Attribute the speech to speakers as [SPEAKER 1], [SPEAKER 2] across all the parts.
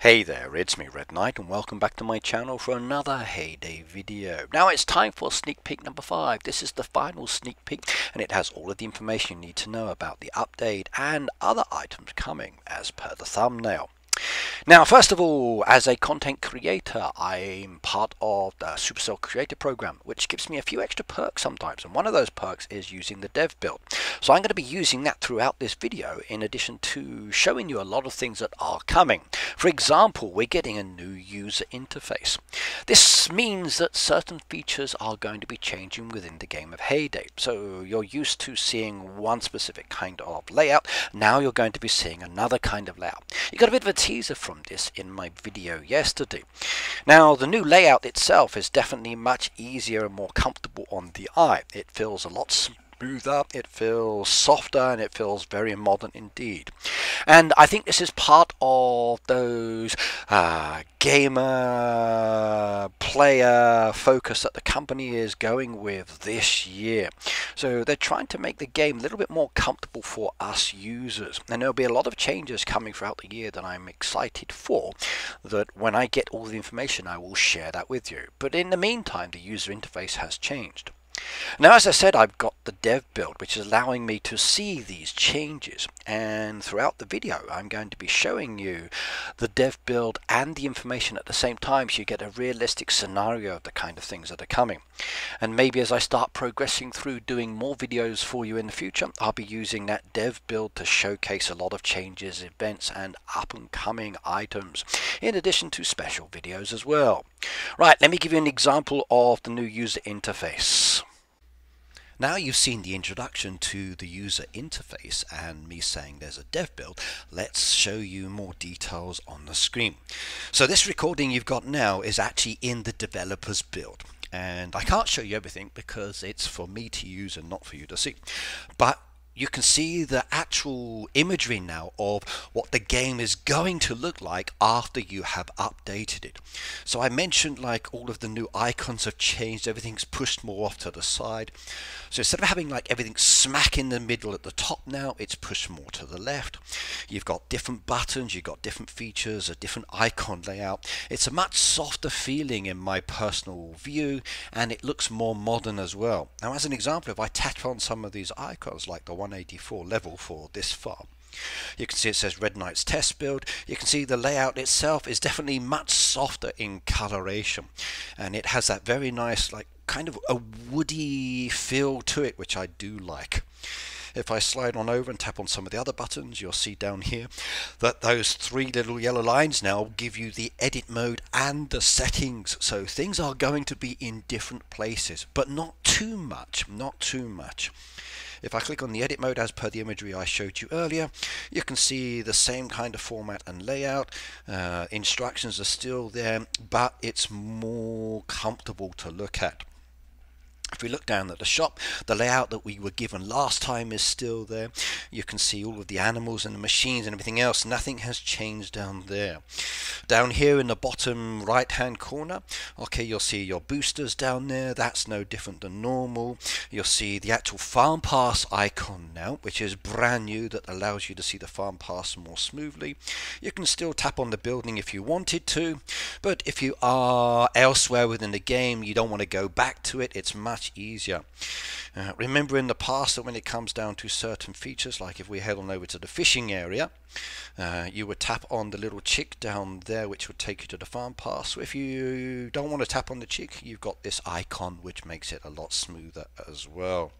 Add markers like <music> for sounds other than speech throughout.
[SPEAKER 1] Hey there, it's me Red Knight and welcome back to my channel for another Hay Day video. Now it's time for sneak peek number 5. This is the final sneak peek and it has all of the information you need to know about the update and other items coming as per the thumbnail. Now, first of all, as a content creator, I'm part of the Supercell Creator Program, which gives me a few extra perks sometimes. And one of those perks is using the dev build. So I'm going to be using that throughout this video, in addition to showing you a lot of things that are coming. For example, we're getting a new user interface. This means that certain features are going to be changing within the game of Hay Day. So you're used to seeing one specific kind of layout. Now you're going to be seeing another kind of layout. You've got a bit of a teaser from this in my video yesterday. Now the new layout itself is definitely much easier and more comfortable on the eye. It feels a lot smoother, it feels softer, and it feels very modern indeed. And I think this is part of those uh, gamer player focus that the company is going with this year. So they're trying to make the game a little bit more comfortable for us users. And there'll be a lot of changes coming throughout the year that I'm excited for. That when I get all the information, I will share that with you. But in the meantime, the user interface has changed. Now, as I said, I've got the dev build, which is allowing me to see these changes. And throughout the video, I'm going to be showing you the dev build and the information at the same time so you get a realistic scenario of the kind of things that are coming. And maybe as I start progressing through doing more videos for you in the future, I'll be using that dev build to showcase a lot of changes, events, and up and coming items, in addition to special videos as well. Right, let me give you an example of the new user interface. Now you've seen the introduction to the user interface and me saying there's a dev build, let's show you more details on the screen. So this recording you've got now is actually in the developer's build and I can't show you everything because it's for me to use and not for you to see. But you can see the actual imagery now of what the game is going to look like after you have updated it. So I mentioned like all of the new icons have changed, everything's pushed more off to the side. So instead of having like everything smack in the middle at the top now, it's pushed more to the left. You've got different buttons, you've got different features, a different icon layout. It's a much softer feeling in my personal view and it looks more modern as well. Now as an example, if I tap on some of these icons like the 184 level for this far. You can see it says Red Knight's test build. You can see the layout itself is definitely much softer in coloration and it has that very nice like kind of a woody feel to it which I do like. If I slide on over and tap on some of the other buttons, you'll see down here that those three little yellow lines now give you the edit mode and the settings. So things are going to be in different places, but not too much, not too much. If I click on the edit mode as per the imagery I showed you earlier, you can see the same kind of format and layout. Uh, instructions are still there, but it's more comfortable to look at. If we look down at the shop, the layout that we were given last time is still there. You can see all of the animals and the machines and everything else. Nothing has changed down there. Down here in the bottom right hand corner, okay, you'll see your boosters down there. That's no different than normal. You'll see the actual farm pass icon now, which is brand new that allows you to see the farm pass more smoothly. You can still tap on the building if you wanted to, but if you are elsewhere within the game, you don't want to go back to it. It's much easier. Uh, remember in the past that when it comes down to certain features, like if we head on over to the fishing area, uh, you would tap on the little chick down there which would take you to the farm pass. So if you don't want to tap on the chick, you've got this icon which makes it a lot smoother as well.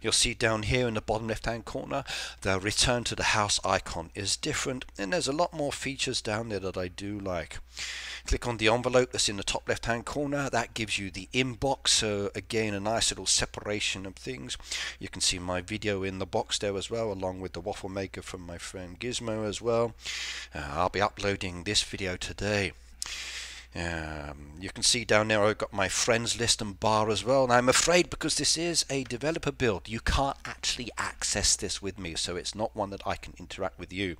[SPEAKER 1] You'll see down here in the bottom left hand corner, the return to the house icon is different and there's a lot more features down there that I do like. Click on the envelope that's in the top left hand corner. That gives you the inbox. So again, a nice little separation of things. You can see my video in the box there as well, along with the waffle maker from my friend Gizmo as well. Uh, I'll be uploading this video today. Um, you can see down there I've got my friends list and bar as well. And I'm afraid because this is a developer build, you can't actually access this with me. So it's not one that I can interact with you.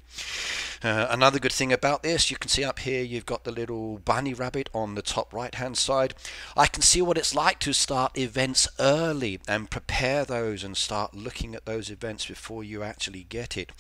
[SPEAKER 1] Uh, another good thing about this, you can see up here you've got the little bunny rabbit on the top right hand side. I can see what it's like to start events early and prepare those and start looking at those events before you actually get it.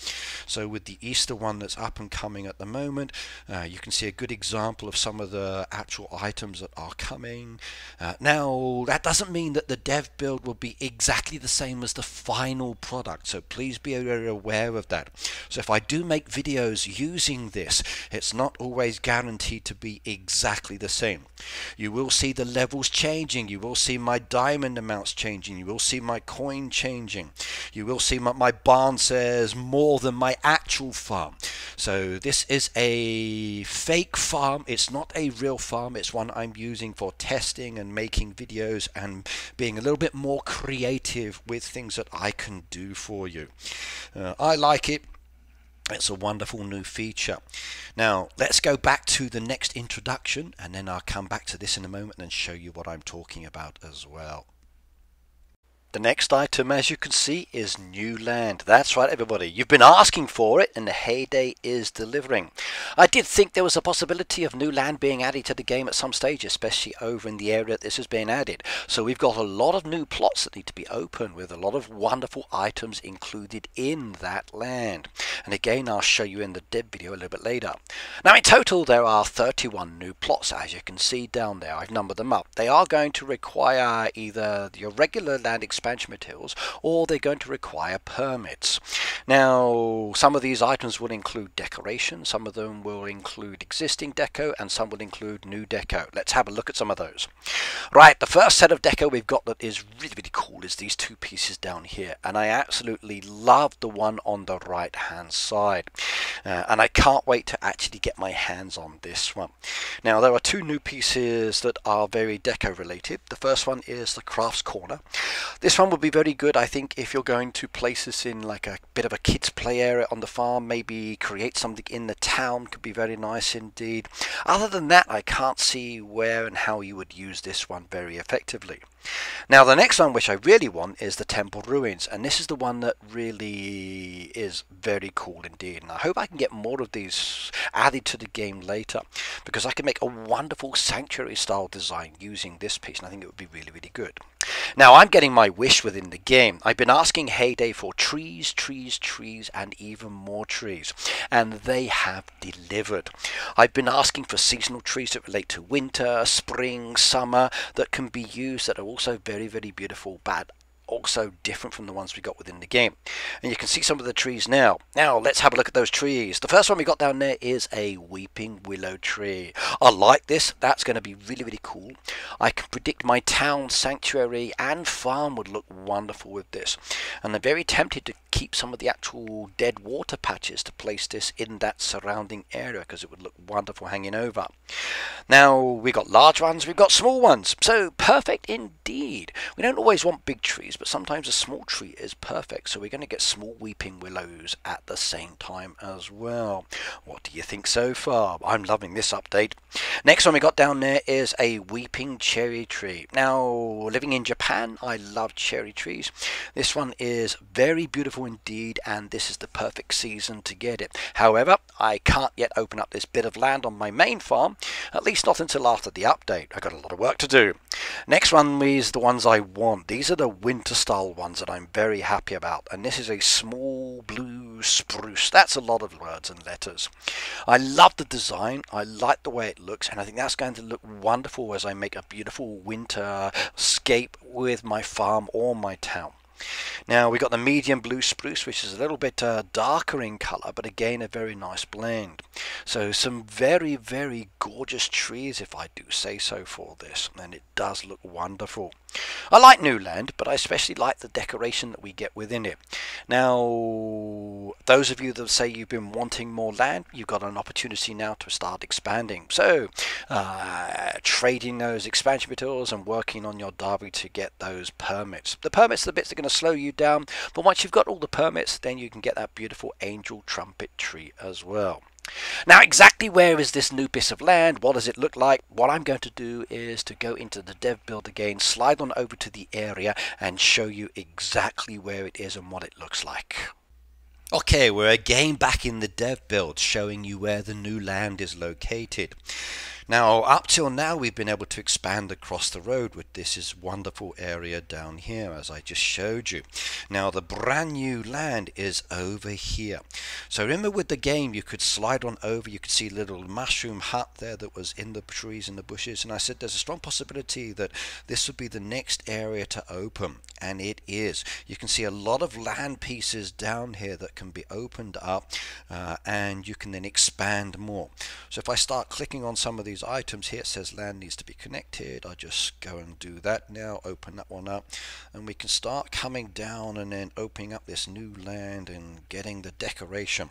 [SPEAKER 1] So with the Easter one that's up and coming at the moment, uh, you can see a good example of some of the actual items that are coming. Uh, now that doesn't mean that the dev build will be exactly the same as the final product, so please be aware of that. So if I do make videos using this, it's not always guaranteed to be exactly the same. You will see the levels changing, you will see my diamond amounts changing, you will see my coin changing, you will see my, my barn says more than my actual farm. So this is a fake farm, it's not a real farm, it's one I'm using for testing and making videos and being a little bit more creative with things that I can do for you. Uh, I like it. It's a wonderful new feature. Now, let's go back to the next introduction and then I'll come back to this in a moment and show you what I'm talking about as well. The next item, as you can see, is new land. That's right, everybody. You've been asking for it, and the Hay Day is delivering. I did think there was a possibility of new land being added to the game at some stage, especially over in the area that this has been added. So we've got a lot of new plots that need to be open with a lot of wonderful items included in that land. And again, I'll show you in the dev video a little bit later. Now, in total, there are 31 new plots, as you can see down there. I've numbered them up. They are going to require either your regular land expansion expansion materials or they're going to require permits. Now some of these items will include decoration, some of them will include existing deco and some will include new deco. Let's have a look at some of those. Right, the first set of deco we've got that is really really cool is these two pieces down here and I absolutely love the one on the right hand side uh, and I can't wait to actually get my hands on this one. Now there are two new pieces that are very deco related. The first one is the crafts corner. This this one would be very good, I think, if you're going to place this in like a bit of a kids play area on the farm, maybe create something in the town could be very nice indeed. Other than that, I can't see where and how you would use this one very effectively. Now the next one which I really want is the temple ruins and this is the one that really is very cool indeed and I hope I can get more of these added to the game later because I can make a wonderful sanctuary style design using this piece and I think it would be really really good. Now I'm getting my wish within the game. I've been asking Hay Day for trees, trees, trees and even more trees and they have delivered. I've been asking for seasonal trees that relate to winter, spring, summer that can be used that are also very, very beautiful, but also different from the ones we got within the game. And you can see some of the trees now. Now let's have a look at those trees. The first one we got down there is a weeping willow tree. I like this. That's going to be really, really cool. I can predict my town, sanctuary and farm would look wonderful with this. And I'm very tempted to keep some of the actual dead water patches to place this in that surrounding area because it would look wonderful hanging over. Now we've got large ones, we've got small ones. So perfect indeed. We don't always want big trees but sometimes a small tree is perfect. So we're going to get small weeping willows at the same time as well. What do you think so far? I'm loving this update. Next one we got down there is a weeping cherry tree. Now, living in Japan, I love cherry trees. This one is very beautiful indeed, and this is the perfect season to get it. However, I can't yet open up this bit of land on my main farm, at least not until after the update. I've got a lot of work to do. Next one is the ones I want. These are the winter style ones that I'm very happy about. And this is a small blue spruce. That's a lot of words and letters. I love the design. I like the way it looks. And I think that's going to look wonderful as I make a beautiful winter scape with my farm or my town. Now we've got the medium blue spruce which is a little bit uh, darker in color but again a very nice blend. So some very very gorgeous trees if I do say so for this and it does look wonderful. I like New Land, but I especially like the decoration that we get within it. Now, those of you that say you've been wanting more land, you've got an opportunity now to start expanding. So, uh, trading those expansion materials and working on your derby to get those permits. The permits are the bits that going to slow you down, but once you've got all the permits, then you can get that beautiful angel trumpet tree as well. Now exactly where is this new piece of land? What does it look like? What I'm going to do is to go into the dev build again, slide on over to the area and show you exactly where it is and what it looks like. Okay, we're again back in the dev build showing you where the new land is located. Now, up till now, we've been able to expand across the road with this is wonderful area down here, as I just showed you. Now, the brand new land is over here. So remember with the game, you could slide on over, you could see little mushroom hut there that was in the trees and the bushes. And I said there's a strong possibility that this would be the next area to open. And it is. You can see a lot of land pieces down here that can be opened up uh, and you can then expand more. So if I start clicking on some of these these items here it says land needs to be connected. I just go and do that now open that one up and we can start coming down and then opening up this new land and getting the decoration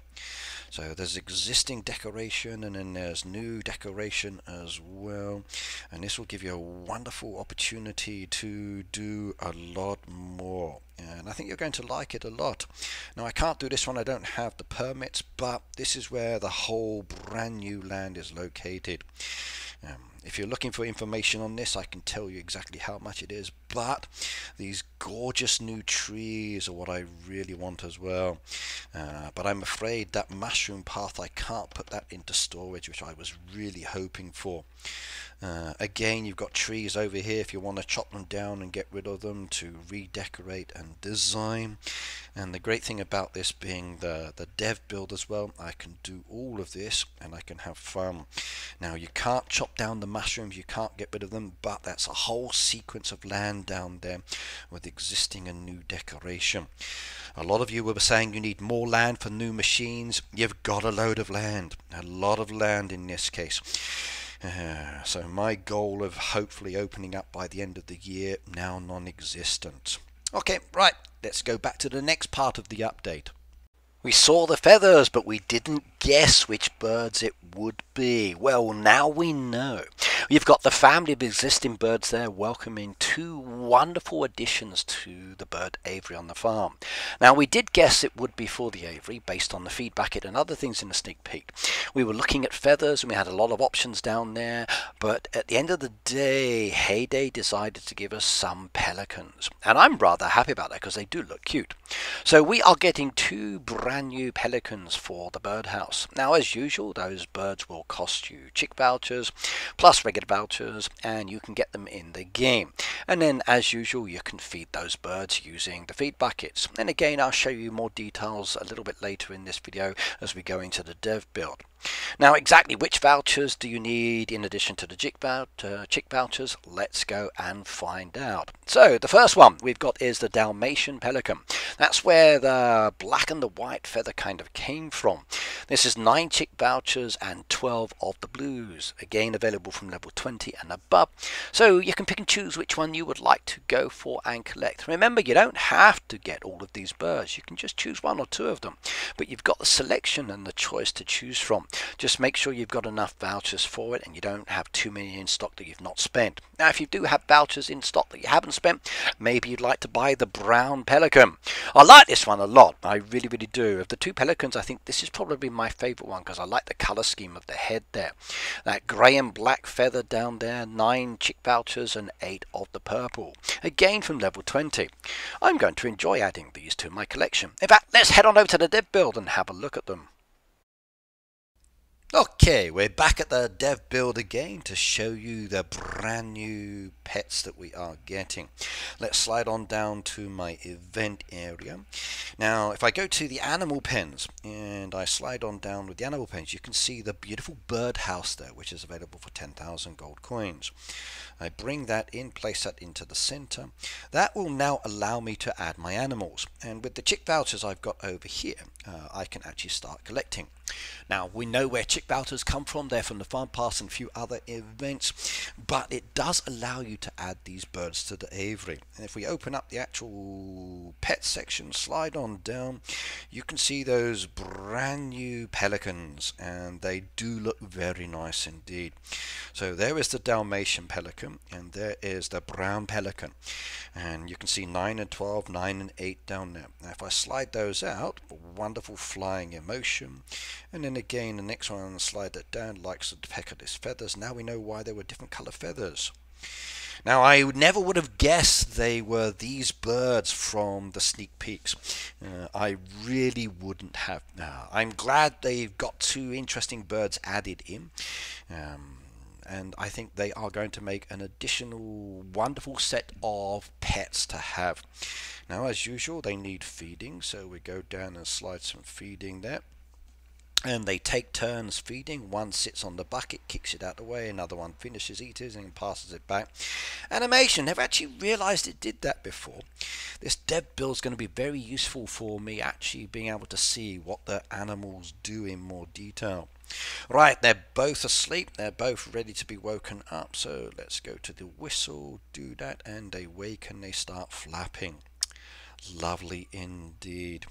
[SPEAKER 1] so there's existing decoration and then there's new decoration as well and this will give you a wonderful opportunity to do a lot more and I think you're going to like it a lot. Now I can't do this one, I don't have the permits, but this is where the whole brand new land is located. Um, if you're looking for information on this, I can tell you exactly how much it is, but these gorgeous new trees are what I really want as well. Uh, but I'm afraid that mushroom path, I can't put that into storage, which I was really hoping for. Uh, again, you've got trees over here if you want to chop them down and get rid of them to redecorate and design. And the great thing about this being the, the dev build as well, I can do all of this and I can have fun. Now, you can't chop down the mushrooms, you can't get rid of them, but that's a whole sequence of land down there with existing and new decoration. A lot of you were saying you need more land for new machines. You've got a load of land, a lot of land in this case. Uh, <sighs> so my goal of hopefully opening up by the end of the year now non-existent. Okay, right, let's go back to the next part of the update. We saw the feathers, but we didn't guess which birds it would be. Well, now we know. You've got the family of existing birds there welcoming two wonderful additions to the bird aviary on the farm. Now, we did guess it would be for the aviary based on the feed bucket and other things in the sneak peek. We were looking at feathers and we had a lot of options down there, but at the end of the day, Hay Day decided to give us some pelicans. And I'm rather happy about that because they do look cute. So we are getting two brand new pelicans for the birdhouse. Now, as usual, those birds will cost you chick vouchers plus regular vouchers and you can get them in the game. And then as usual you can feed those birds using the feed buckets. And again I'll show you more details a little bit later in this video as we go into the dev build. Now, exactly which vouchers do you need in addition to the chick, vouch uh, vouchers? Let's go and find out. So, the first one we've got is the Dalmatian Pelican. That's where the black and the white feather kind of came from. This is 9 chick vouchers and 12 of the blues. Again, available from level 20 and above. So, you can pick and choose which one you would like to go for and collect. Remember, you don't have to get all of these birds. You can just choose one or two of them. But you've got the selection and the choice to choose from. Just make sure you've got enough vouchers for it and you don't have too many in stock that you've not spent. Now, if you do have vouchers in stock that you haven't spent, maybe you'd like to buy the brown pelican. I like this one a lot. I really, really do. Of the two pelicans, I think this is probably my favourite one because I like the colour scheme of the head there. That grey and black feather down there, nine chick vouchers and eight of the purple. Again from level 20. I'm going to enjoy adding these to my collection. In fact, let's head on over to the dev build and have a look at them. Okay, we're back at the dev build again to show you the brand new pets that we are getting. Let's slide on down to my event area. Now, if I go to the animal pens and I slide on down with the animal pens, you can see the beautiful birdhouse there, which is available for 10,000 gold coins. I bring that in, place that into the center. That will now allow me to add my animals. And with the chick vouchers I've got over here, uh, I can actually start collecting. Now, we know where chick vouchers come from. They're from the Farm Pass and a few other events. But it does allow you to add these birds to the aviary. And if we open up the actual pet section, slide on down, you can see those brand new pelicans. And they do look very nice indeed. So there is the Dalmatian pelican. And there is the brown pelican. And you can see 9 and 12, 9 and 8 down there. Now, if I slide those out, wonderful flying emotion And then again, the next one, on the slide that down, likes the peck at his feathers. Now we know why they were different color feathers. Now, I never would have guessed they were these birds from the sneak peeks. Uh, I really wouldn't have. Uh, I'm glad they've got two interesting birds added in. Um, and I think they are going to make an additional wonderful set of pets to have. Now, as usual, they need feeding, so we go down and slide some feeding there and they take turns feeding. One sits on the bucket, kicks it out of the way, another one finishes eating and passes it back. Animation, I've actually realized it did that before. This dev build is going to be very useful for me actually being able to see what the animals do in more detail. Right, they're both asleep, they're both ready to be woken up, so let's go to the whistle, do that, and they wake and they start flapping. Lovely indeed.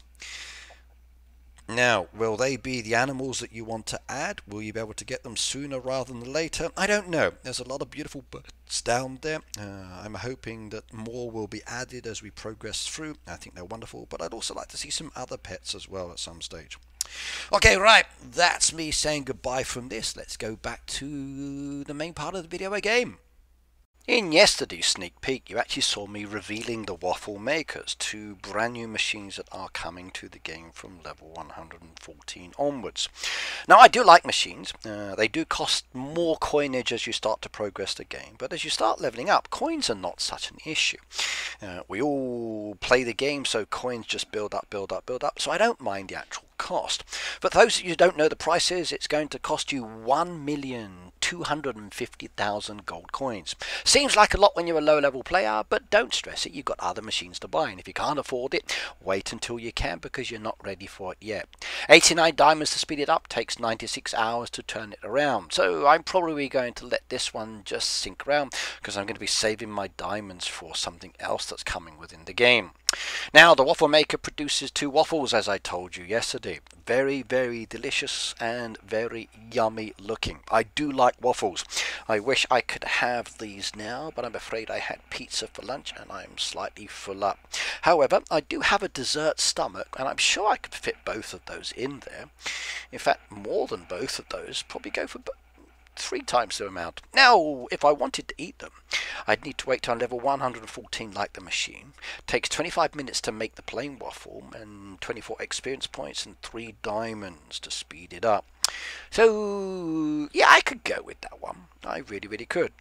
[SPEAKER 1] Now, will they be the animals that you want to add? Will you be able to get them sooner rather than later? I don't know. There's a lot of beautiful birds down there. Uh, I'm hoping that more will be added as we progress through. I think they're wonderful, but I'd also like to see some other pets as well at some stage. Okay, right, that's me saying goodbye from this. Let's go back to the main part of the video game. In yesterday's sneak peek, you actually saw me revealing the Waffle Makers, two brand new machines that are coming to the game from level 114 onwards. Now, I do like machines. Uh, they do cost more coinage as you start to progress the game, but as you start leveling up, coins are not such an issue. Uh, we all play the game, so coins just build up, build up, build up, so I don't mind the actual cost. For those of you who don't know the prices, it's going to cost you 1 million 250,000 gold coins. Seems like a lot when you're a low level player, but don't stress it, you've got other machines to buy, and if you can't afford it, wait until you can because you're not ready for it yet. 89 diamonds to speed it up takes 96 hours to turn it around, so I'm probably going to let this one just sink around because I'm going to be saving my diamonds for something else that's coming within the game. Now, the waffle maker produces two waffles, as I told you yesterday. Very, very delicious and very yummy looking. I do like waffles. I wish I could have these now, but I'm afraid I had pizza for lunch and I'm slightly full up. However, I do have a dessert stomach, and I'm sure I could fit both of those in there. In fact, more than both of those. Probably go for three times the amount. Now, if I wanted to eat them, I'd need to wait till level 114 like the machine. Takes 25 minutes to make the plain waffle, and 24 experience points and 3 diamonds to speed it up. So, yeah, I could go with that one. I really, really could.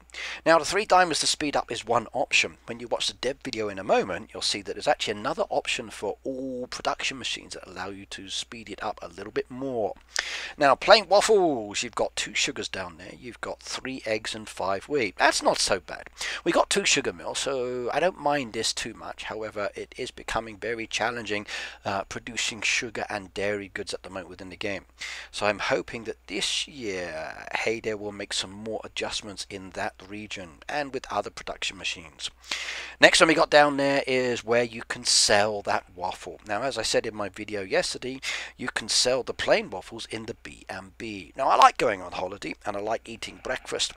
[SPEAKER 1] Now, the three diamonds to speed up is one option. When you watch the dev video in a moment, you'll see that there's actually another option for all production machines that allow you to speed it up a little bit more. Now, plain waffles, you've got two sugars down there. You've got three eggs and five wheat. That's not so bad. We got two sugar mills, so I don't mind this too much. However, it is becoming very challenging uh, producing sugar and dairy goods at the moment within the game. So I'm hoping that this year Hay Day will make some more adjustments in that region and with other production machines. Next one we got down there is where you can sell that waffle. Now as I said in my video yesterday, you can sell the plain waffles in the B&B. Now I like going on holiday and I like eating breakfast.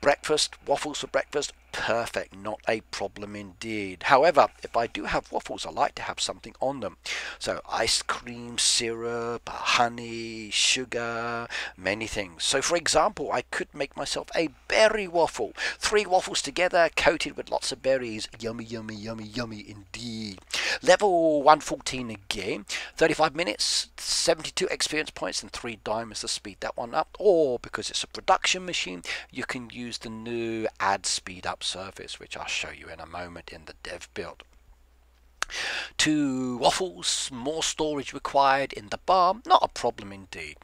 [SPEAKER 1] Breakfast, waffles for breakfast, perfect, not a problem indeed. However, if I do have waffles, I like to have something on them. So ice cream, syrup, honey, sugar, many things. So for example, I could make myself a berry waffle. Three waffles together, coated with lots of berries. Yummy, yummy, yummy, yummy indeed. Level 114 again. 35 minutes, 72 experience points, and 3 diamonds to speed that one up. Or, because it's a production machine, you can use the new add speed up surface, which I'll show you in a moment in the dev build. Two waffles, more storage required in the bar, not a problem indeed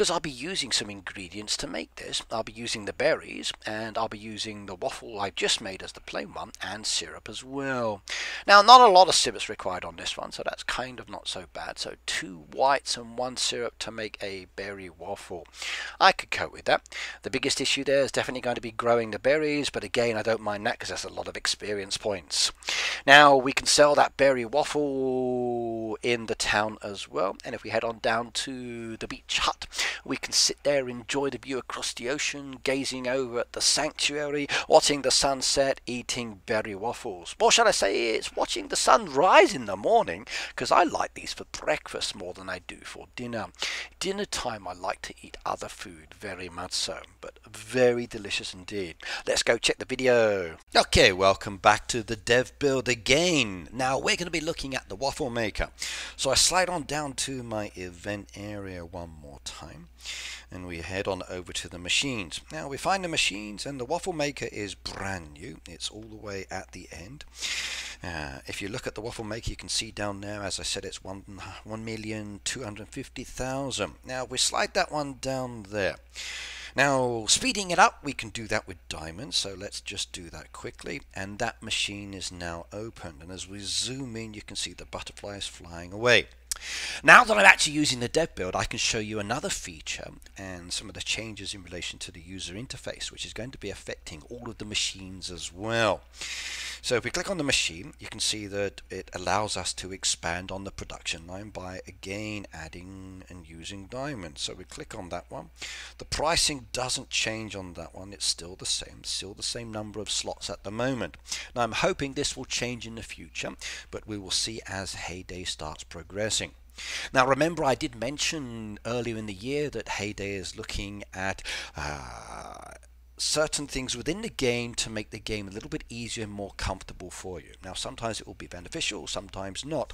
[SPEAKER 1] because I'll be using some ingredients to make this. I'll be using the berries and I'll be using the waffle I've just made as the plain one and syrup as well. Now not a lot of syrup's required on this one so that's kind of not so bad. So two whites and one syrup to make a berry waffle. I could cope with that. The biggest issue there is definitely going to be growing the berries but again I don't mind that because that's a lot of experience points. Now we can sell that berry berry waffle in the town as well. And if we head on down to the beach hut, we can sit there, enjoy the view across the ocean, gazing over at the sanctuary, watching the sunset, eating berry waffles. Or shall I say, it's watching the sun rise in the morning, because I like these for breakfast more than I do for dinner. Dinner time, I like to eat other food, very much so, but very delicious indeed. Let's go check the video. Okay, welcome back to the dev build again. Now we're going to be looking at the waffle maker. So I slide on down to my event area one more time and we head on over to the machines. Now we find the machines and the waffle maker is brand new. It's all the way at the end. Uh, if you look at the waffle maker you can see down there as I said it's 1,250,000. now we slide that one down there. Now, speeding it up, we can do that with diamonds, so let's just do that quickly. And that machine is now opened, and as we zoom in, you can see the butterflies flying away. Now that I'm actually using the dev build, I can show you another feature and some of the changes in relation to the user interface, which is going to be affecting all of the machines as well. So if we click on the machine, you can see that it allows us to expand on the production line by again adding and using diamonds. So we click on that one. The pricing doesn't change on that one. It's still the same, still the same number of slots at the moment. Now I'm hoping this will change in the future, but we will see as Hay Day starts progressing. Now remember I did mention earlier in the year that Hay Day is looking at uh, certain things within the game to make the game a little bit easier and more comfortable for you. Now, sometimes it will be beneficial, sometimes not.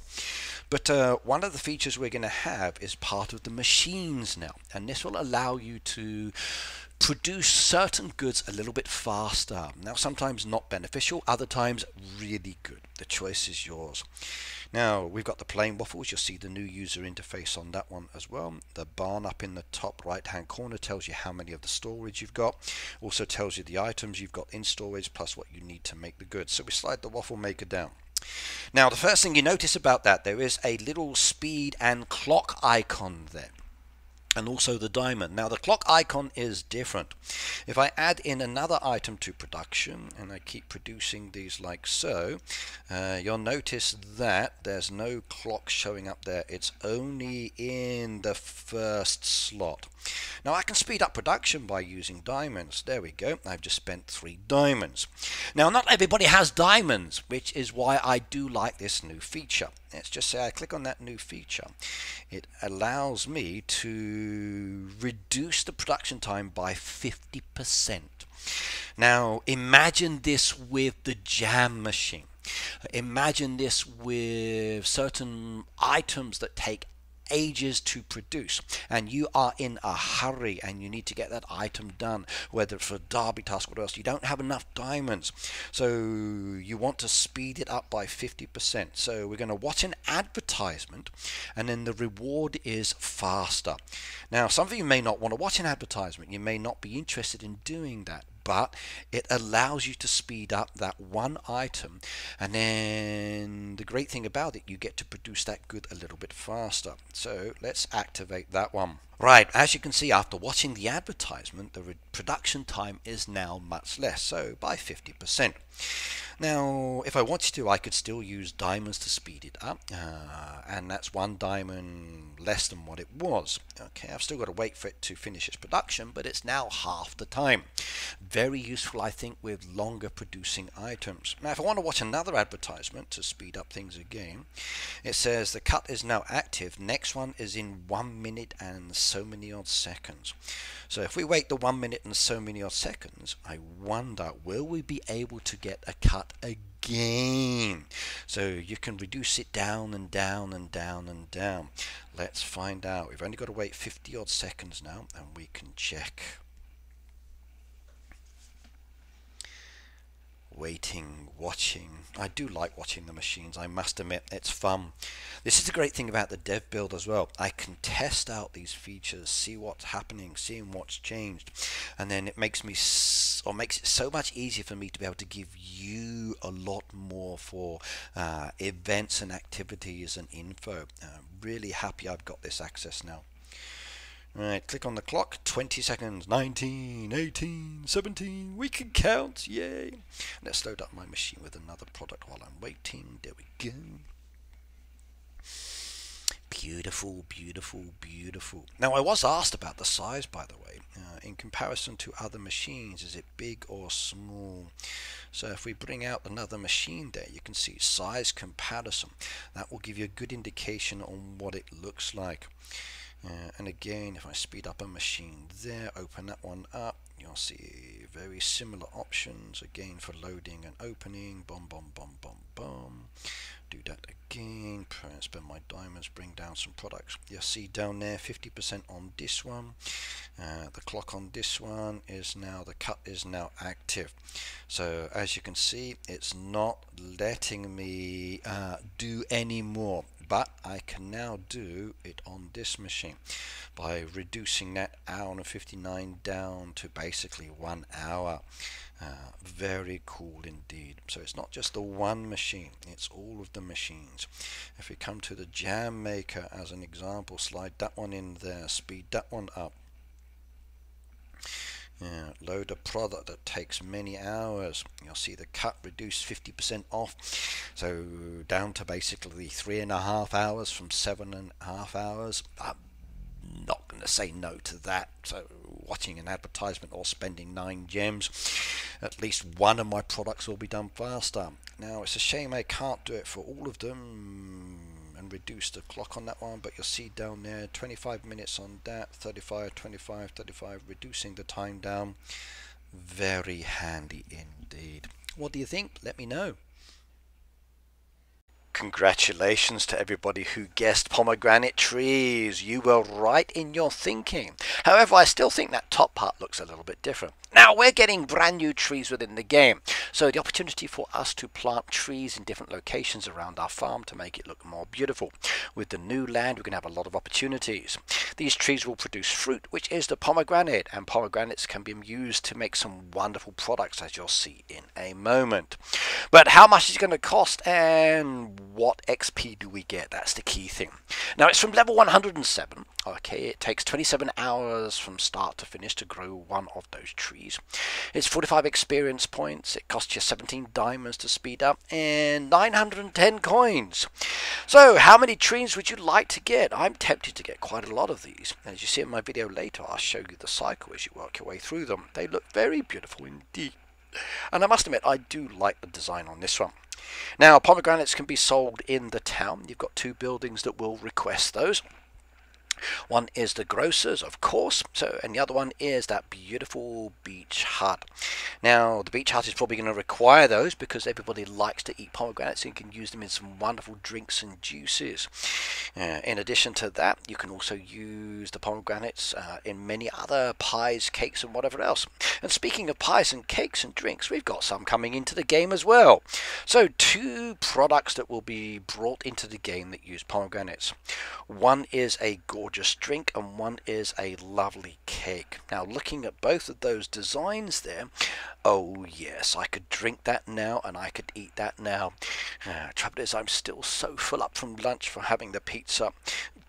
[SPEAKER 1] But uh, one of the features we're going to have is part of the machines now, and this will allow you to produce certain goods a little bit faster. Now, sometimes not beneficial, other times really good. The choice is yours. Now, we've got the plain waffles. You'll see the new user interface on that one as well. The barn up in the top right hand corner tells you how many of the storage you've got. Also tells you the items you've got in storage plus what you need to make the goods. So we slide the waffle maker down. Now, the first thing you notice about that, there is a little speed and clock icon there and also the diamond. Now the clock icon is different. If I add in another item to production and I keep producing these like so, uh, you'll notice that there's no clock showing up there. It's only in the first slot. Now I can speed up production by using diamonds. There we go. I've just spent three diamonds. Now not everybody has diamonds, which is why I do like this new feature. Let's just say I click on that new feature. It allows me to reduce the production time by 50%. Now imagine this with the jam machine. Imagine this with certain items that take ages to produce. And you are in a hurry and you need to get that item done whether a derby task or else. You don't have enough diamonds. So you want to speed it up by 50% so we're going to watch an advertisement and then the reward is faster. Now some of you may not want to watch an advertisement. You may not be interested in doing that but it allows you to speed up that one item. And then the great thing about it you get to produce that good a little bit faster. So let's activate that one Right, as you can see after watching the advertisement, the production time is now much less, so by 50%. Now, if I wanted to, I could still use diamonds to speed it up, uh, and that's one diamond less than what it was. Okay, I've still got to wait for it to finish its production, but it's now half the time. Very useful, I think, with longer producing items. Now, if I want to watch another advertisement to speed up things again, it says the cut is now active. Next one is in one minute and so many odd seconds. So if we wait the one minute and so many odd seconds, I wonder, will we be able to get a cut again? So you can reduce it down and down and down and down. Let's find out. We've only got to wait 50 odd seconds now and we can check. Waiting, watching. I do like watching the machines, I must admit, it's fun. This is the great thing about the dev build as well. I can test out these features, see what's happening, seeing what's changed, and then it makes me, or makes it so much easier for me to be able to give you a lot more for uh, events and activities and info. Really happy I've got this access now. Right, click on the clock, 20 seconds, 19, 18, 17, we can count, yay! Let's load up my machine with another product while I'm waiting, there we go. Beautiful, beautiful, beautiful. Now, I was asked about the size, by the way. Uh, in comparison to other machines, is it big or small? So if we bring out another machine there, you can see size comparison. That will give you a good indication on what it looks like. Uh, and again, if I speed up a machine there, open that one up, you'll see very similar options again for loading and opening. Boom, boom, boom, boom, boom do that again. Spend my diamonds bring down some products. You'll see down there 50% on this one. Uh, the clock on this one is now the cut is now active. So as you can see it's not letting me uh, do any more but I can now do it on this machine by reducing that hour and 59 down to basically one hour uh, very cool indeed. So it's not just the one machine, it's all of the machines. If we come to the jam maker as an example, slide that one in there, speed that one up. Yeah, load a product that takes many hours. You'll see the cut reduced 50% off. So down to basically three and a half hours from seven and a half hours. I'm not going to say no to that. So watching an advertisement or spending nine gems, at least one of my products will be done faster. Now it's a shame I can't do it for all of them and reduce the clock on that one, but you'll see down there 25 minutes on that, 35, 25, 35, reducing the time down. Very handy indeed. What do you think? Let me know. Congratulations to everybody who guessed pomegranate trees. You were right in your thinking. However, I still think that top part looks a little bit different. Now, we're getting brand new trees within the game, so the opportunity for us to plant trees in different locations around our farm to make it look more beautiful. With the new land, we're going to have a lot of opportunities. These trees will produce fruit, which is the pomegranate, and pomegranates can be used to make some wonderful products, as you'll see in a moment. But how much is it going to cost, and what XP do we get? That's the key thing. Now it's from level 107. Okay, it takes 27 hours from start to finish to grow one of those trees. It's 45 experience points. It costs you 17 diamonds to speed up and 910 coins. So how many trees would you like to get? I'm tempted to get quite a lot of these. As you see in my video later, I'll show you the cycle as you work your way through them. They look very beautiful indeed. And I must admit, I do like the design on this one. Now, pomegranates can be sold in the town. You've got two buildings that will request those. One is the grocers, of course, so and the other one is that beautiful beach hut. Now, the beach hut is probably going to require those because everybody likes to eat pomegranates and you can use them in some wonderful drinks and juices. Uh, in addition to that, you can also use the pomegranates uh, in many other pies, cakes, and whatever else. And speaking of pies and cakes and drinks, we've got some coming into the game as well. So, two products that will be brought into the game that use pomegranates. One is a gorgeous gorgeous drink and one is a lovely cake. Now looking at both of those designs there, oh yes, I could drink that now and I could eat that now. Uh, trouble is I'm still so full up from lunch for having the pizza.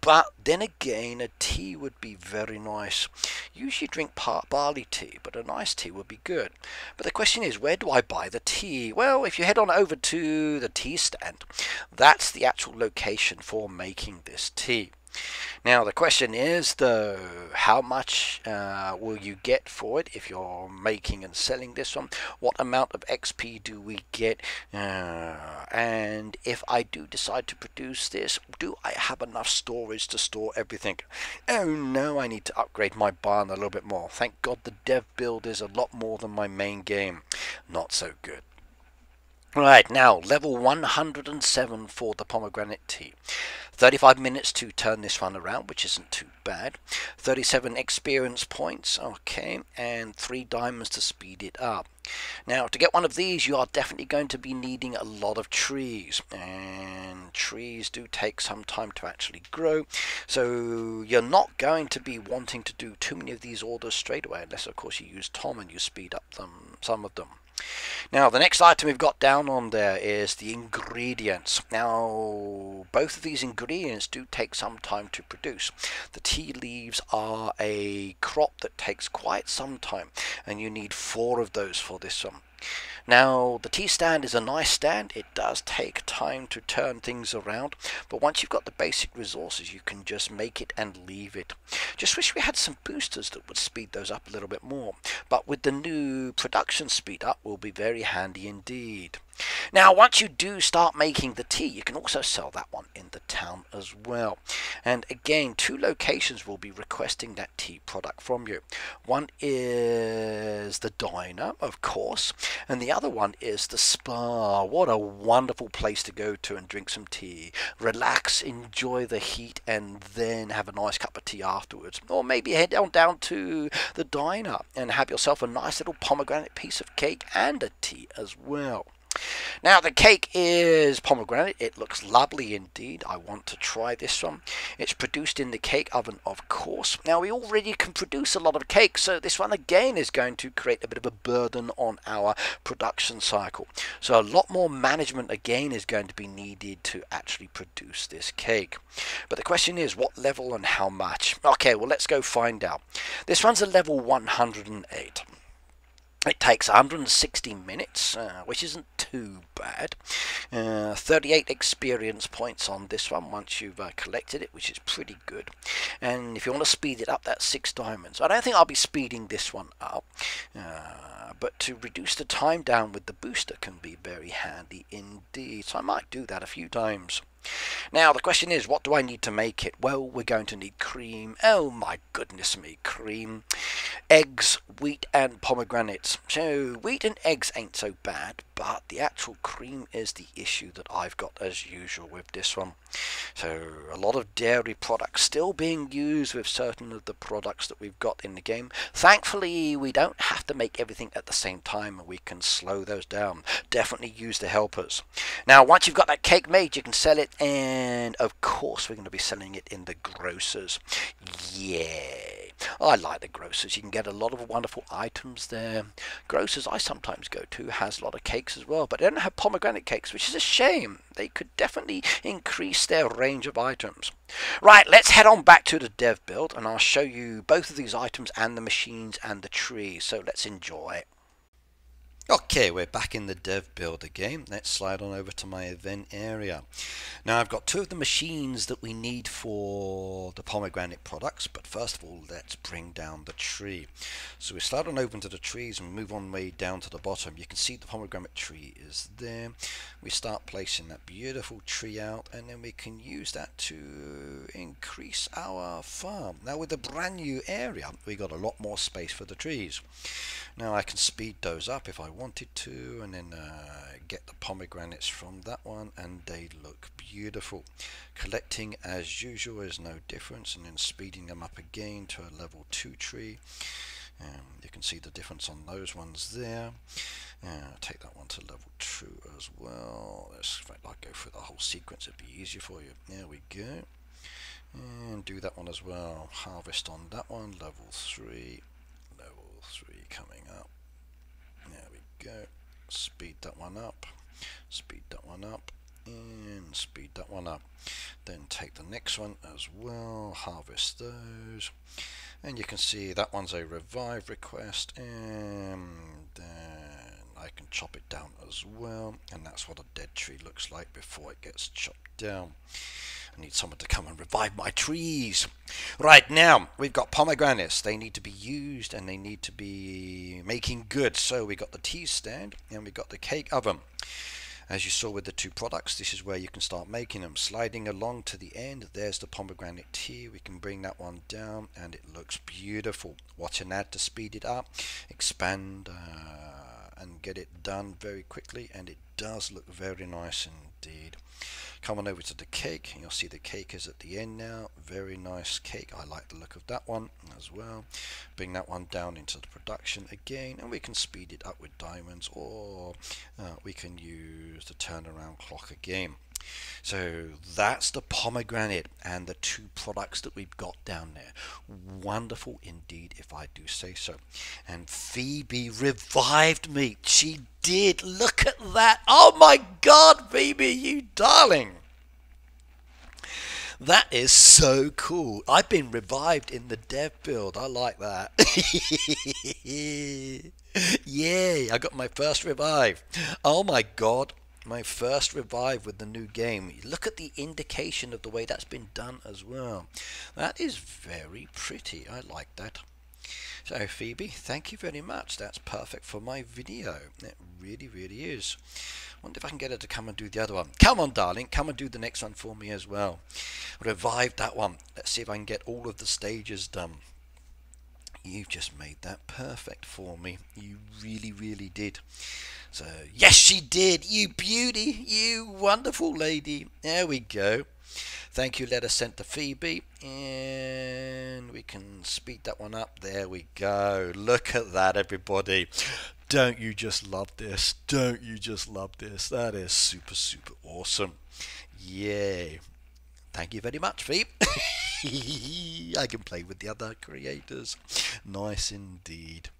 [SPEAKER 1] But then again, a tea would be very nice. Usually drink part barley tea, but a nice tea would be good. But the question is, where do I buy the tea? Well, if you head on over to the tea stand, that's the actual location for making this tea. Now the question is though, how much uh, will you get for it if you're making and selling this one? What amount of XP do we get? Uh, and if I do decide to produce this, do I have enough storage to store everything? Oh no, I need to upgrade my barn a little bit more. Thank God the dev build is a lot more than my main game. Not so good. Right, now level 107 for the pomegranate tea. 35 minutes to turn this one around, which isn't too bad. 37 experience points, okay, and 3 diamonds to speed it up. Now, to get one of these, you are definitely going to be needing a lot of trees, and trees do take some time to actually grow, so you're not going to be wanting to do too many of these orders straight away, unless, of course, you use Tom and you speed up them, some of them. Now, the next item we've got down on there is the ingredients. Now, both of these ingredients do take some time to produce. The tea leaves are a crop that takes quite some time, and you need four of those for this one. Now, the tea stand is a nice stand. It does take time to turn things around, but once you've got the basic resources, you can just make it and leave it. Just wish we had some boosters that would speed those up a little bit more, but with the new production speed up will be very handy indeed. Now, once you do start making the tea, you can also sell that one in the town as well. And again, two locations will be requesting that tea product from you. One is the diner, of course, and the other one is the spa. What a wonderful place to go to and drink some tea, relax, enjoy the heat, and then have a nice cup of tea afterwards. Or maybe head on down to the diner and have yourself a nice little pomegranate piece of cake and a tea as well. Now the cake is pomegranate. It looks lovely indeed. I want to try this one. It's produced in the cake oven, of course. Now we already can produce a lot of cake, so this one again is going to create a bit of a burden on our production cycle. So a lot more management again is going to be needed to actually produce this cake. But the question is what level and how much? Okay, well let's go find out. This one's a level 108. It takes 160 minutes, uh, which isn't too bad. Uh, 38 experience points on this one once you've uh, collected it, which is pretty good. And if you want to speed it up, that's 6 diamonds. I don't think I'll be speeding this one up, uh, but to reduce the time down with the booster can be very handy indeed. So I might do that a few times. Now, the question is, what do I need to make it? Well, we're going to need cream. Oh, my goodness me, cream. Eggs, wheat, and pomegranates. So, wheat and eggs ain't so bad, but the actual cream is the issue that I've got as usual with this one. So, a lot of dairy products still being used with certain of the products that we've got in the game. Thankfully, we don't have to make everything at the same time, and we can slow those down. Definitely use the helpers. Now, once you've got that cake made, you can sell it and of course we're going to be selling it in the grocers yeah I like the grocers you can get a lot of wonderful items there grocers I sometimes go to has a lot of cakes as well but they don't have pomegranate cakes which is a shame they could definitely increase their range of items. Right let's head on back to the dev build and I'll show you both of these items and the machines and the trees. So let's enjoy Okay, we're back in the dev build again. Let's slide on over to my event area. Now I've got two of the machines that we need for the pomegranate products, but first of all let's bring down the tree. So we slide on over into the trees and move on way down to the bottom. You can see the pomegranate tree is there. We start placing that beautiful tree out and then we can use that to increase our farm. Now with the brand new area we got a lot more space for the trees. Now I can speed those up if I wanted to and then uh, get the pomegranates from that one and they look beautiful. Collecting as usual is no difference and then speeding them up again to a level 2 tree. Um, you can see the difference on those ones there. Uh, take that one to level 2 as well. Let's, fact, I'll go through the whole sequence, it'd be easier for you. There we go. And do that one as well. Harvest on that one, level 3 three coming up. There we go. Speed that one up. Speed that one up. And speed that one up. Then take the next one as well. Harvest those. And you can see that one's a revive request. And then I can chop it down as well. And that's what a dead tree looks like before it gets chopped down. I need someone to come and revive my trees. Right now, we've got pomegranates. They need to be used and they need to be making good. So we got the tea stand and we got the cake oven. As you saw with the two products, this is where you can start making them. Sliding along to the end, there's the pomegranate tea. We can bring that one down and it looks beautiful. Watch an ad to speed it up, expand uh, and get it done very quickly and it does look very nice indeed. Come on over to the cake. You'll see the cake is at the end now. Very nice cake. I like the look of that one as well. Bring that one down into the production again and we can speed it up with diamonds or uh, we can use the turnaround clock again. So that's the pomegranate and the two products that we've got down there. Wonderful indeed, if I do say so. And Phoebe revived me. She did. Look at that. Oh my God, Phoebe, you darling. That is so cool. I've been revived in the dev build. I like that. <laughs> Yay, I got my first revive. Oh my god, my first revive with the new game. Look at the indication of the way that's been done as well. That is very pretty. I like that. So Phoebe, thank you very much. That's perfect for my video. It really, really is. Wonder if I can get her to come and do the other one. Come on, darling. Come and do the next one for me as well. Revive that one. Let's see if I can get all of the stages done. You've just made that perfect for me. You really, really did. So, yes, she did. You beauty. You wonderful lady. There we go. Thank you, letter sent to Phoebe. And we can speed that one up. There we go. Look at that, everybody. Don't you just love this? Don't you just love this? That is super, super awesome. Yay. Thank you very much, Phoebe. <laughs> I can play with the other creators. Nice indeed.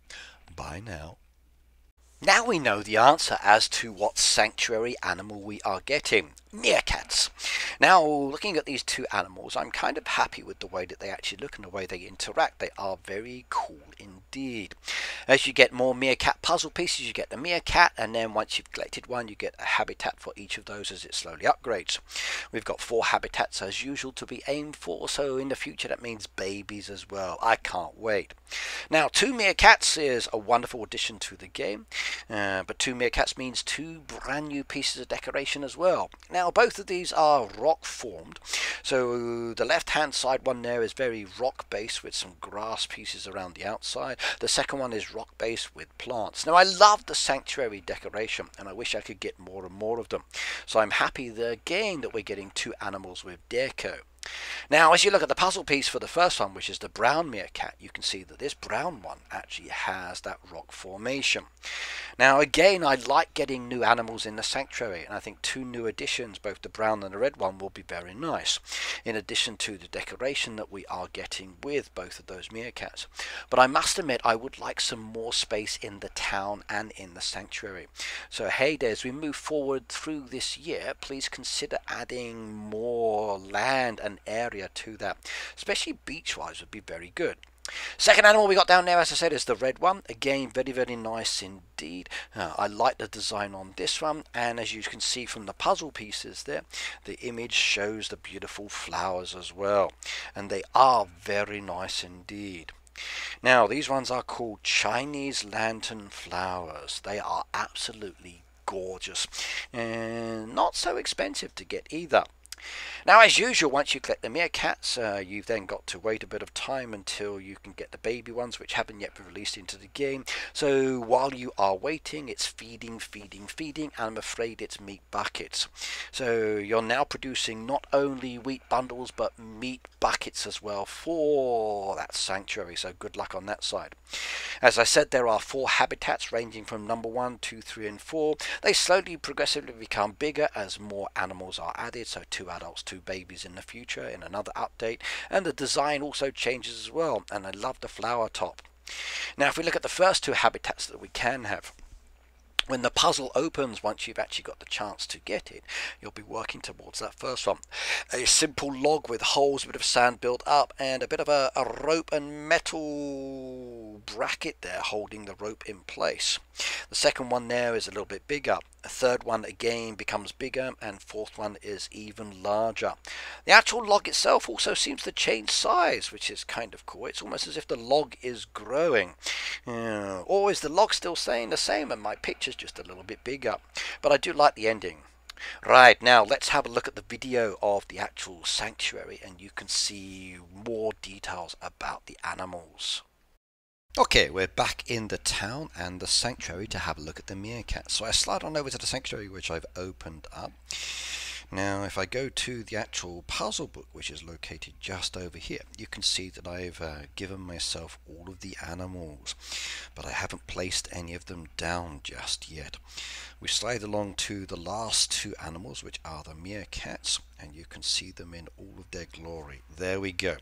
[SPEAKER 1] Bye now. Now we know the answer as to what sanctuary animal we are getting. Meerkats. Now, looking at these two animals, I'm kind of happy with the way that they actually look and the way they interact. They are very cool indeed. As you get more meerkat puzzle pieces, you get the meerkat, and then once you've collected one, you get a habitat for each of those as it slowly upgrades. We've got four habitats as usual to be aimed for, so in the future that means babies as well. I can't wait. Now, two meerkats is a wonderful addition to the game, uh, but two meerkats means two brand new pieces of decoration as well. Now, both of these are rock formed. So the left hand side one there is very rock based with some grass pieces around the outside. The second one is rock based with plants. Now I love the sanctuary decoration and I wish I could get more and more of them. So I'm happy again that we're getting two animals with deco. Now, as you look at the puzzle piece for the first one, which is the brown meerkat, you can see that this brown one actually has that rock formation. Now, again, I like getting new animals in the sanctuary, and I think two new additions, both the brown and the red one, will be very nice, in addition to the decoration that we are getting with both of those meerkats. But I must admit, I would like some more space in the town and in the sanctuary. So, hey as we move forward through this year, please consider adding more land and area to that, especially beach-wise would be very good. Second animal we got down there, as I said, is the red one. Again, very, very nice indeed. Uh, I like the design on this one, and as you can see from the puzzle pieces there, the image shows the beautiful flowers as well, and they are very nice indeed. Now, these ones are called Chinese lantern flowers. They are absolutely gorgeous and not so expensive to get either. Now, as usual, once you collect the meerkats, uh, you've then got to wait a bit of time until you can get the baby ones, which haven't yet been released into the game. So while you are waiting, it's feeding, feeding, feeding, and I'm afraid it's meat buckets. So you're now producing not only wheat bundles, but meat buckets as well for that sanctuary. So good luck on that side. As I said, there are four habitats ranging from number one, two, three, and four. They slowly, progressively become bigger as more animals are added. So two adults, two babies in the future in another update. And the design also changes as well. And I love the flower top. Now, if we look at the first two habitats that we can have, when the puzzle opens, once you've actually got the chance to get it, you'll be working towards that first one. A simple log with holes, a bit of sand built up, and a bit of a, a rope and metal bracket there holding the rope in place. The second one there is a little bit bigger. A third one again becomes bigger, and fourth one is even larger. The actual log itself also seems to change size, which is kind of cool. It's almost as if the log is growing. Uh, or is the log still staying the same and my picture's just a little bit bigger? But I do like the ending. Right, now let's have a look at the video of the actual sanctuary and you can see more details about the animals. Okay, we're back in the town and the sanctuary to have a look at the meerkat. So I slide on over to the sanctuary which I've opened up. Now if I go to the actual puzzle book which is located just over here you can see that I've uh, given myself all of the animals but I haven't placed any of them down just yet. We slide along to the last two animals which are the meerkats and you can see them in all of their glory. There we go.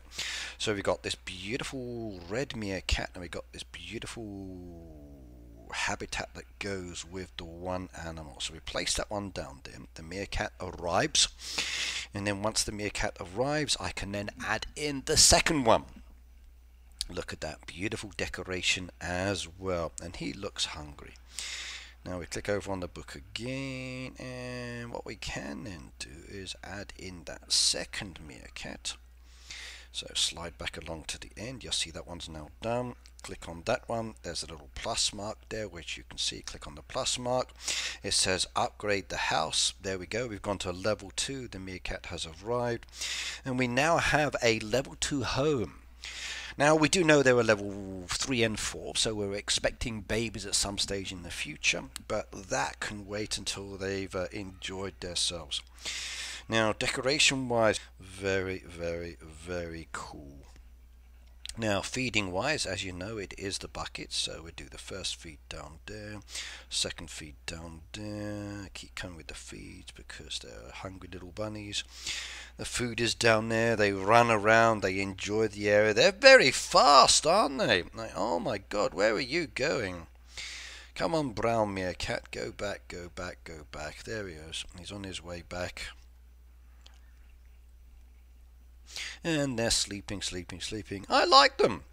[SPEAKER 1] So we've got this beautiful red meerkat and we've got this beautiful habitat that goes with the one animal. So we place that one down there. The meerkat arrives. And then once the meerkat arrives, I can then add in the second one. Look at that beautiful decoration as well. And he looks hungry. Now we click over on the book again and what we can then do is add in that second meerkat. So slide back along to the end. You'll see that one's now done. Click on that one. There's a little plus mark there, which you can see. Click on the plus mark. It says upgrade the house. There we go. We've gone to level 2. The meerkat has arrived. And we now have a level 2 home. Now, we do know there were level 3 and 4, so we're expecting babies at some stage in the future, but that can wait until they've uh, enjoyed themselves. Now, decoration wise, very, very, very cool. Now, feeding wise, as you know, it is the bucket. So we do the first feed down there, second feed down there. Keep coming with the feeds because they're hungry little bunnies. The food is down there. They run around. They enjoy the area. They're very fast, aren't they? Like, oh my God, where are you going? Come on, brown meerkat. Go back, go back, go back. There he is. He's on his way back. And they're sleeping, sleeping, sleeping. I like them.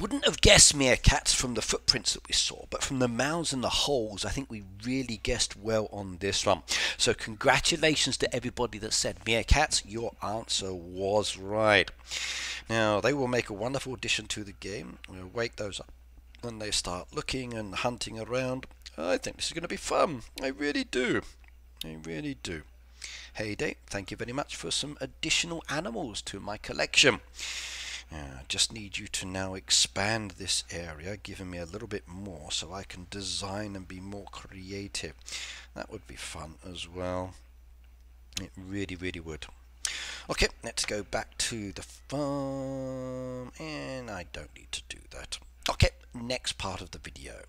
[SPEAKER 1] Wouldn't have guessed meerkats from the footprints that we saw, but from the mounds and the holes, I think we really guessed well on this one. So, congratulations to everybody that said meerkats. Your answer was right. Now, they will make a wonderful addition to the game. We'll wake those up when they start looking and hunting around. I think this is going to be fun. I really do. I really do. Hay Day, thank you very much for some additional animals to my collection. Uh, just need you to now expand this area, giving me a little bit more so I can design and be more creative. That would be fun as well. It really, really would. Okay, let's go back to the farm, and I don't need to do that. Okay, next part of the video.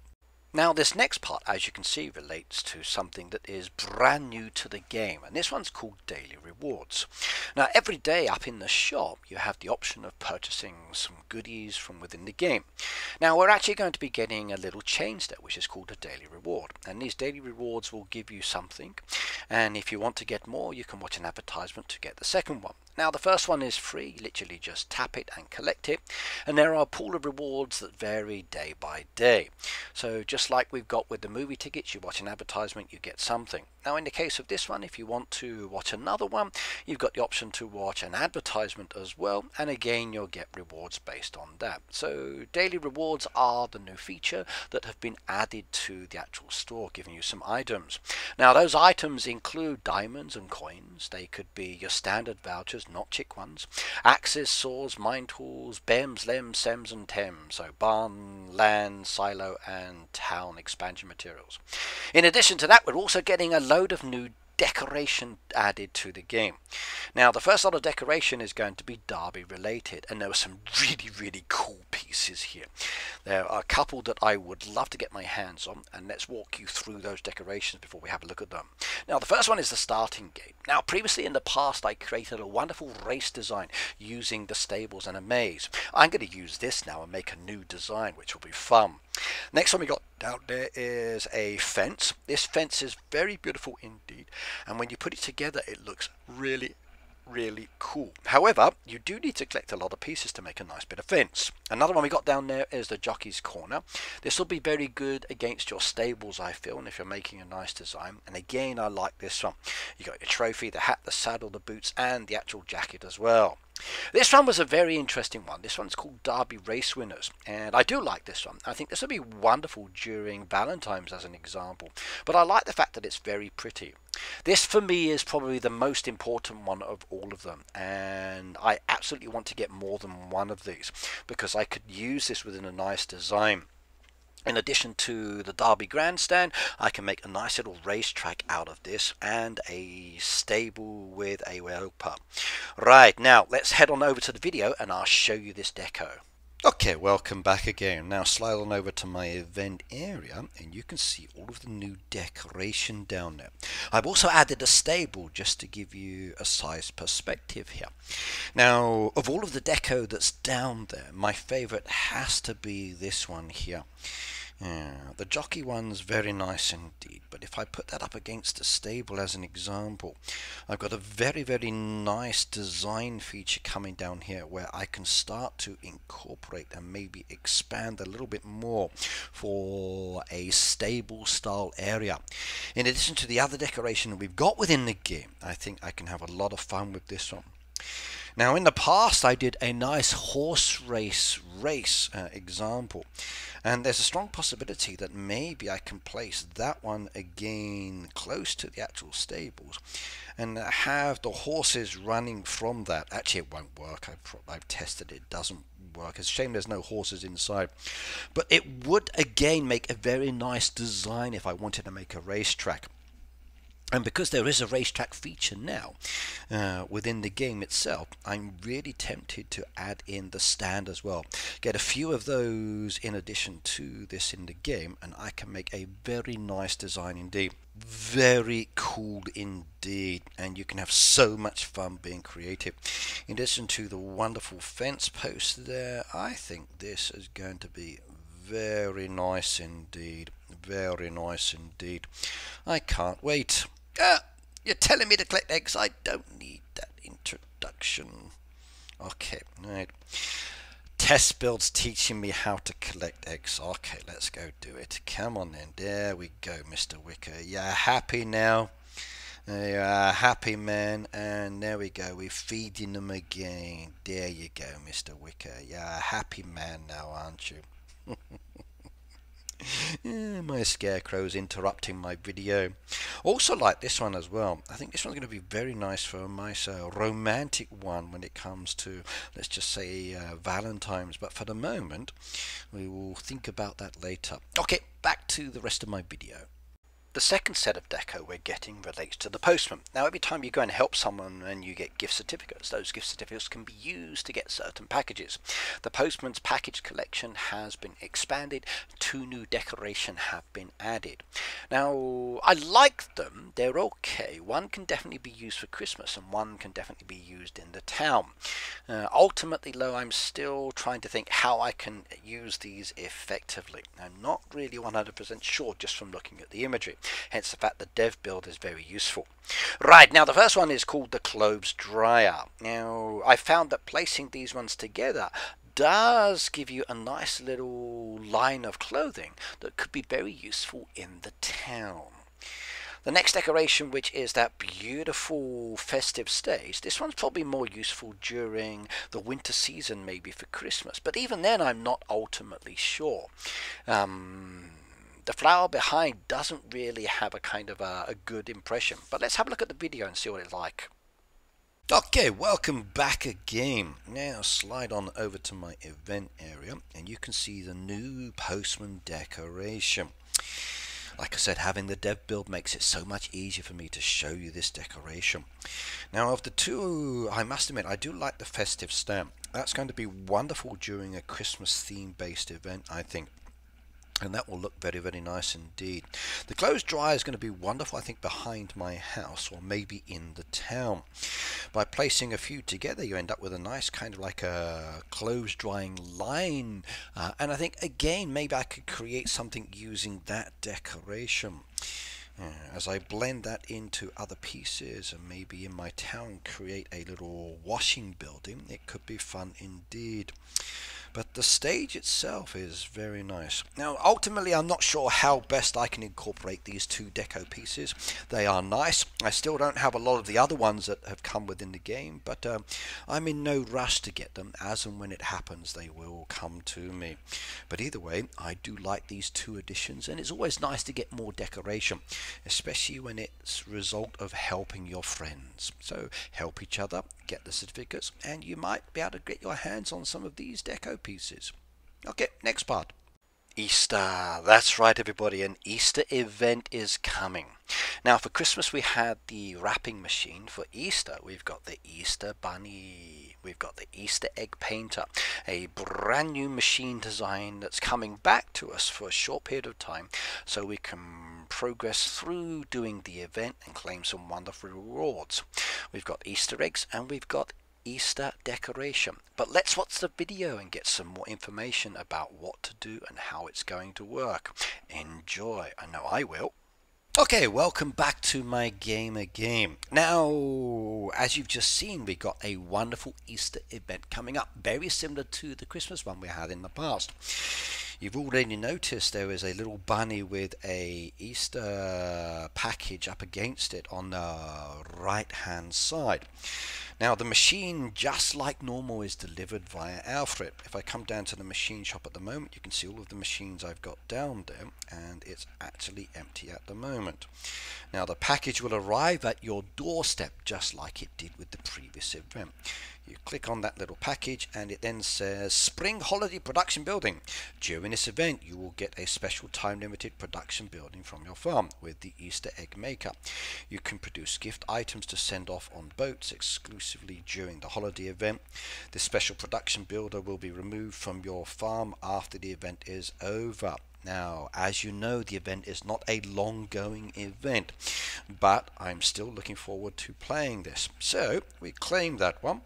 [SPEAKER 1] Now this next part, as you can see, relates to something that is brand new to the game, and this one's called Daily Rewards. Now every day up in the shop, you have the option of purchasing some goodies from within the game. Now we're actually going to be getting a little change there, which is called a Daily Reward, and these Daily Rewards will give you something, and if you want to get more, you can watch an advertisement to get the second one. Now the first one is free, literally just tap it and collect it, and there are a pool of rewards that vary day by day. So just like we've got with the movie tickets, you watch an advertisement, you get something. Now in the case of this one, if you want to watch another one, you've got the option to watch an advertisement as well, and again you'll get rewards based on that. So daily rewards are the new feature that have been added to the actual store, giving you some items. Now those items include diamonds and coins, they could be your standard vouchers not chick ones. Axes, saws, mine tools, bems, lems, sems, and tems. So barn, land, silo, and town expansion materials. In addition to that, we're also getting a load of new decoration added to the game. Now, the first lot of decoration is going to be Derby related, and there are some really, really cool pieces here. There are a couple that I would love to get my hands on, and let's walk you through those decorations before we have a look at them. Now, the first one is the starting gate. Now, previously in the past, I created a wonderful race design using the stables and a maze. I'm going to use this now and make a new design, which will be fun. Next one we got down there is a fence. This fence is very beautiful indeed, and when you put it together, it looks really, really cool. However, you do need to collect a lot of pieces to make a nice bit of fence. Another one we got down there is the jockey's corner. This will be very good against your stables, I feel, and if you're making a nice design. And again, I like this one. You got your trophy, the hat, the saddle, the boots, and the actual jacket as well. This one was a very interesting one. This one's called Derby Race Winners, and I do like this one. I think this would be wonderful during Valentine's as an example, but I like the fact that it's very pretty. This for me is probably the most important one of all of them, and I absolutely want to get more than one of these because I could use this within a nice design. In addition to the Derby Grandstand, I can make a nice little racetrack out of this and a stable with a whelper. Right, now let's head on over to the video and I'll show you this deco. Okay, welcome back again. Now slide on over to my event area and you can see all of the new decoration down there. I've also added a stable just to give you a size perspective here. Now, of all of the deco that's down there, my favorite has to be this one here. Yeah, the jockey one's very nice indeed, but if I put that up against a stable as an example, I've got a very, very nice design feature coming down here where I can start to incorporate and maybe expand a little bit more for a stable style area. In addition to the other decoration we've got within the game, I think I can have a lot of fun with this one. Now in the past I did a nice horse race race uh, example and there's a strong possibility that maybe I can place that one again close to the actual stables and have the horses running from that. Actually it won't work, I've, I've tested it, it doesn't work. It's a shame there's no horses inside. But it would again make a very nice design if I wanted to make a racetrack. And because there is a racetrack feature now uh, within the game itself, I'm really tempted to add in the stand as well. Get a few of those in addition to this in the game, and I can make a very nice design indeed. Very cool indeed, and you can have so much fun being creative. In addition to the wonderful fence post there, I think this is going to be very nice indeed. Very nice indeed. I can't wait. Uh, you're telling me to collect eggs. I don't need that introduction. Okay, right. Test builds teaching me how to collect eggs. Okay, let's go do it. Come on then. There we go, Mr. Wicker. You're happy now? You're a happy man. And there we go. We're feeding them again. There you go, Mr. Wicker. You're a happy man now, aren't you? <laughs> yeah, my scarecrow's interrupting my video. Also like this one as well. I think this one's going to be very nice for a nice uh, romantic one when it comes to, let's just say, uh, Valentine's. But for the moment, we will think about that later. Okay, back to the rest of my video. The second set of deco we're getting relates to the postman. Now every time you go and help someone and you get gift certificates, those gift certificates can be used to get certain packages. The postman's package collection has been expanded, two new decoration have been added. Now I like them, they're okay. One can definitely be used for Christmas and one can definitely be used in the town. Uh, ultimately though I'm still trying to think how I can use these effectively. I'm not really 100% sure just from looking at the imagery hence the fact that dev build is very useful. Right, now the first one is called the clothes dryer. Now I found that placing these ones together does give you a nice little line of clothing that could be very useful in the town. The next decoration, which is that beautiful festive stage, this one's probably more useful during the winter season, maybe for Christmas. But even then, I'm not ultimately sure. Um, the flower behind doesn't really have a kind of a, a good impression. But let's have a look at the video and see what it's like. Okay, welcome back again. Now slide on over to my event area and you can see the new postman decoration. Like I said, having the dev build makes it so much easier for me to show you this decoration. Now of the two, I must admit, I do like the festive stamp. That's going to be wonderful during a Christmas theme based event, I think and that will look very very nice indeed. The clothes dryer is going to be wonderful I think behind my house or maybe in the town. By placing a few together you end up with a nice kind of like a clothes drying line. Uh, and I think again maybe I could create something using that decoration. As I blend that into other pieces and maybe in my town create a little washing building it could be fun indeed but the stage itself is very nice. Now, ultimately, I'm not sure how best I can incorporate these two deco pieces. They are nice. I still don't have a lot of the other ones that have come within the game, but um, I'm in no rush to get them. As and when it happens, they will come to me. But either way, I do like these two additions, and it's always nice to get more decoration, especially when it's result of helping your friends. So help each other, get the certificates, and you might be able to get your hands on some of these deco pieces. Okay, next part. Easter. That's right, everybody. An Easter event is coming. Now, for Christmas, we had the wrapping machine. For Easter, we've got the Easter Bunny. We've got the Easter Egg Painter, a brand new machine design that's coming back to us for a short period of time so we can progress through doing the event and claim some wonderful rewards. We've got Easter eggs and we've got Easter decoration. But let's watch the video and get some more information about what to do and how it's going to work. Enjoy. I know I will. Okay, welcome back to my game. Now, as you've just seen, we've got a wonderful Easter event coming up, very similar to the Christmas one we had in the past. You've already noticed there is a little bunny with a Easter package up against it on the right hand side. Now the machine, just like normal, is delivered via Alfred. If I come down to the machine shop at the moment, you can see all of the machines I've got down there, and it's actually empty at the moment. Now the package will arrive at your doorstep, just like it did with the previous event. You click on that little package and it then says Spring Holiday Production Building. During this event you will get a special time limited production building from your farm with the Easter egg maker. You can produce gift items to send off on boats exclusively during the holiday event. This special production builder will be removed from your farm after the event is over. Now, as you know, the event is not a long going event, but I'm still looking forward to playing this. So, we claim that one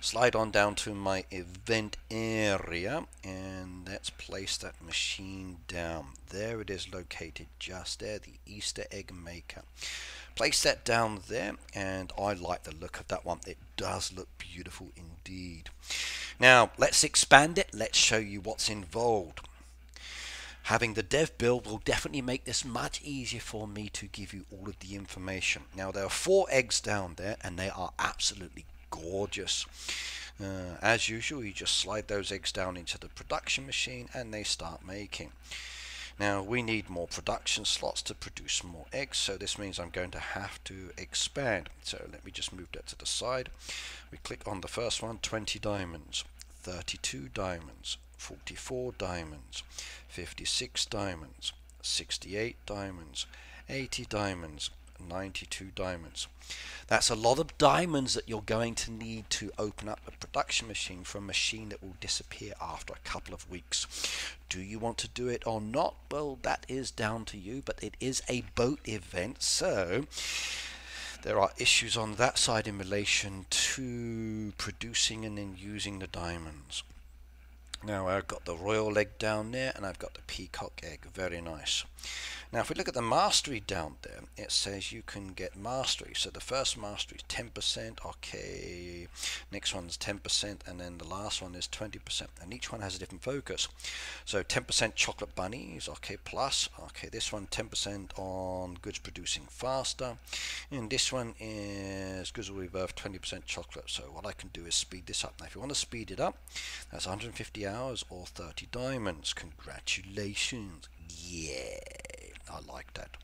[SPEAKER 1] slide on down to my event area and let's place that machine down. There it is located just there the Easter egg maker. Place that down there and I like the look of that one. It does look beautiful indeed. Now let's expand it. Let's show you what's involved. Having the dev build will definitely make this much easier for me to give you all of the information. Now there are four eggs down there and they are absolutely gorgeous. Uh, as usual, you just slide those eggs down into the production machine and they start making. Now we need more production slots to produce more eggs, so this means I'm going to have to expand. So let me just move that to the side. We click on the first one, 20 diamonds, 32 diamonds, 44 diamonds, 56 diamonds, 68 diamonds, 80 diamonds, 92 diamonds. That's a lot of diamonds that you're going to need to open up a production machine for a machine that will disappear after a couple of weeks. Do you want to do it or not? Well, that is down to you, but it is a boat event, so there are issues on that side in relation to producing and then using the diamonds. Now I've got the royal egg down there and I've got the peacock egg, very nice. Now if we look at the mastery down there, it says you can get mastery. So the first mastery is 10%, okay, next one's 10%, and then the last one is 20%. And each one has a different focus. So 10% chocolate bunnies, okay, plus, okay, this one 10% on goods producing faster. And this one is goods will be worth 20% chocolate. So what I can do is speed this up. Now if you want to speed it up, that's 150 hours or 30 diamonds. Congratulations. Yeah. I like that.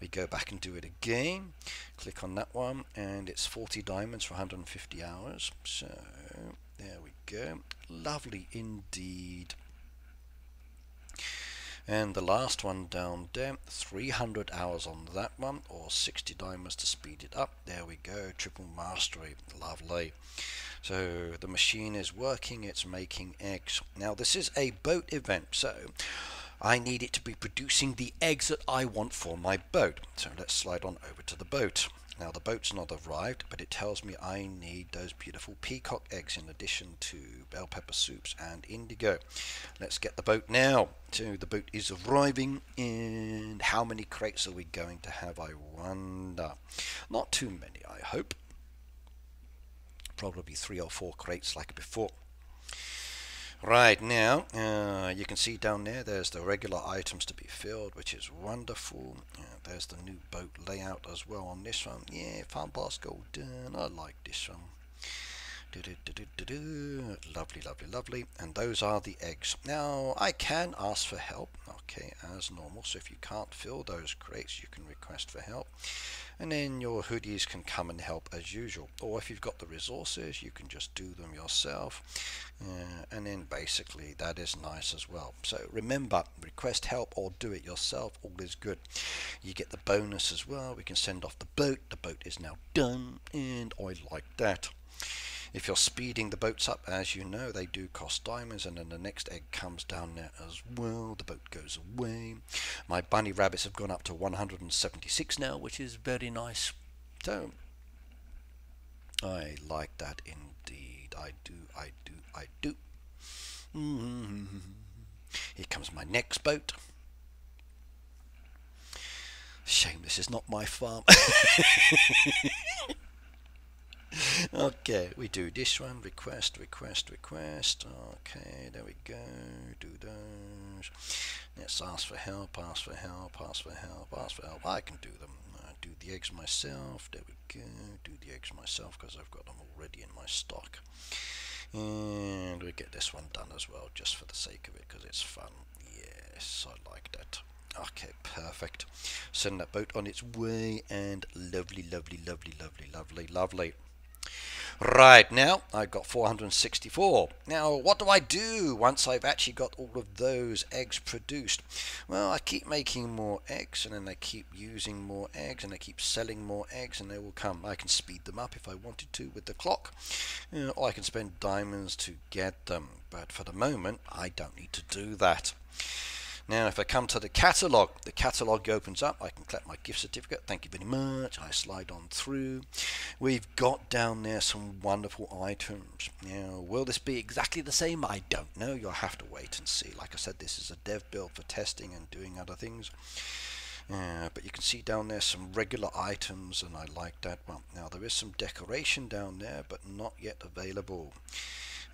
[SPEAKER 1] We go back and do it again. Click on that one and it's 40 diamonds for 150 hours. So there we go. Lovely indeed. And the last one down there, 300 hours on that one, or 60 diamonds to speed it up. There we go, triple mastery, lovely. So the machine is working, it's making eggs. Now this is a boat event, so I need it to be producing the eggs that I want for my boat. So let's slide on over to the boat. Now the boat's not arrived, but it tells me I need those beautiful peacock eggs in addition to bell pepper soups and indigo. Let's get the boat now. So the boat is arriving and how many crates are we going to have I wonder. Not too many I hope. Probably three or four crates like before. Right now, uh, you can see down there, there's the regular items to be filled, which is wonderful. Uh, there's the new boat layout as well on this one. Yeah, Farm Boss Golden. I like this one. Do, do, do, lovely, lovely, lovely. And those are the eggs. Now, I can ask for help, okay, as normal. So if you can't fill those crates, you can request for help. And then your hoodies can come and help as usual. Or if you've got the resources you can just do them yourself. Uh, and then basically that is nice as well. So remember request help or do it yourself. All is good. You get the bonus as well. We can send off the boat. The boat is now done. And I like that if you're speeding the boats up, as you know, they do cost diamonds, and then the next egg comes down there as well. The boat goes away. My bunny rabbits have gone up to 176 now, which is very nice. So, I like that indeed. I do, I do, I do. Mm-hmm. Here comes my next boat. Shame this is not my farm. <laughs> okay, we do this one. Request, request, request. Okay, there we go. Do those. Let's ask for help, ask for help, ask for help, ask for help. I can do them. I do the eggs myself. There we go. Do the eggs myself because I've got them already in my stock. And we get this one done as well, just for the sake of it, because it's fun. Yes, I like that. Okay, perfect. Send that boat on its way, and lovely, lovely, lovely, lovely, lovely, lovely. Right, now I've got 464. Now, what do I do once I've actually got all of those eggs produced? Well, I keep making more eggs, and then I keep using more eggs, and I keep selling more eggs, and they will come. I can speed them up if I wanted to with the clock, or I can spend diamonds to get them. But for the moment, I don't need to do that. Now, if I come to the catalogue, the catalogue opens up. I can collect my gift certificate. Thank you very much. I slide on through. We've got down there some wonderful items. Now, will this be exactly the same? I don't know. You'll have to wait and see. Like I said, this is a dev build for testing and doing other things. Uh, but you can see down there some regular items and I like that one. Now there is some decoration down there but not yet available.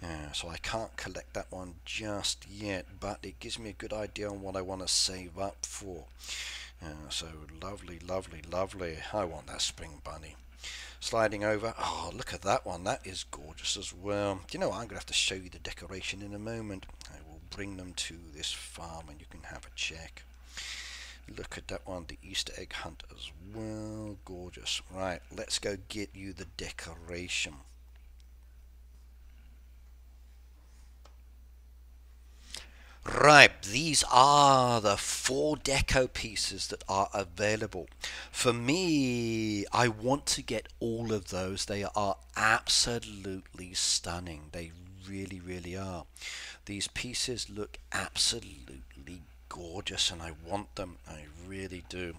[SPEAKER 1] Uh, so I can't collect that one just yet, but it gives me a good idea on what I want to save up for. So lovely, lovely, lovely. I want that spring bunny. Sliding over. Oh, look at that one. That is gorgeous as well. You know, I'm going to have to show you the decoration in a moment. I will bring them to this farm and you can have a check. Look at that one, the Easter egg hunt as well. Gorgeous. Right, let's go get you the decoration. Right, these are the four deco pieces that are available. For me, I want to get all of those. They are absolutely stunning. They really, really are. These pieces look absolutely gorgeous and I want them. I really do.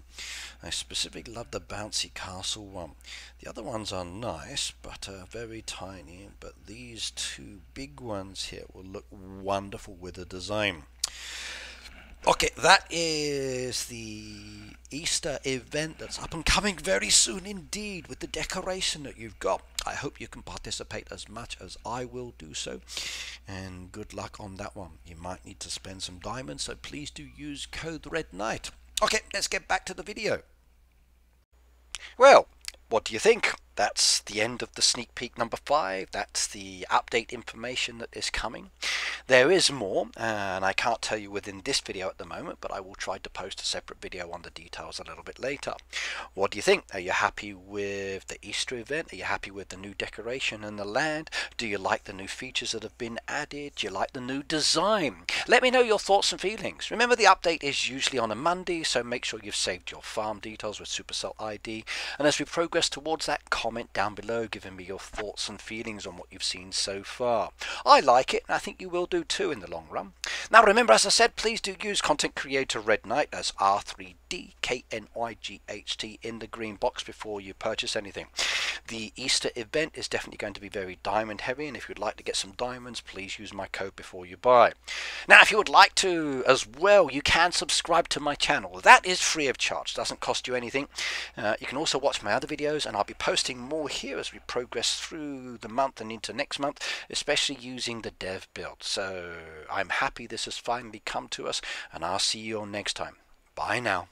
[SPEAKER 1] I specifically love the bouncy castle one. The other ones are nice but are very tiny but these two big ones here will look wonderful with the design. Okay, that is the Easter event that's up and coming very soon indeed with the decoration that you've got. I hope you can participate as much as I will do so. And good luck on that one. You might need to spend some diamonds, so please do use code Red Knight. Okay, let's get back to the video. Well, what do you think? That's the end of the sneak peek number five. That's the update information that is coming. There is more, and I can't tell you within this video at the moment, but I will try to post a separate video on the details a little bit later. What do you think? Are you happy with the Easter event? Are you happy with the new decoration and the land? Do you like the new features that have been added? Do you like the new design? Let me know your thoughts and feelings. Remember the update is usually on a Monday, so make sure you've saved your farm details with Supercell ID. And as we progress towards that, comment down below giving me your thoughts and feelings on what you've seen so far. I like it, and I think you will do too in the long run. Now remember, as I said, please do use content creator Red Knight as R3DKNIGHT in the green box before you purchase anything. The Easter event is definitely going to be very diamond heavy, and if you'd like to get some diamonds, please use my code before you buy. Now, if you would like to as well, you can subscribe to my channel. That is free of charge, doesn't cost you anything. Uh, you can also watch my other videos, and I'll be posting more here as we progress through the month and into next month, especially using the dev build. So I'm happy this has finally come to us, and I'll see you all next time. Bye now.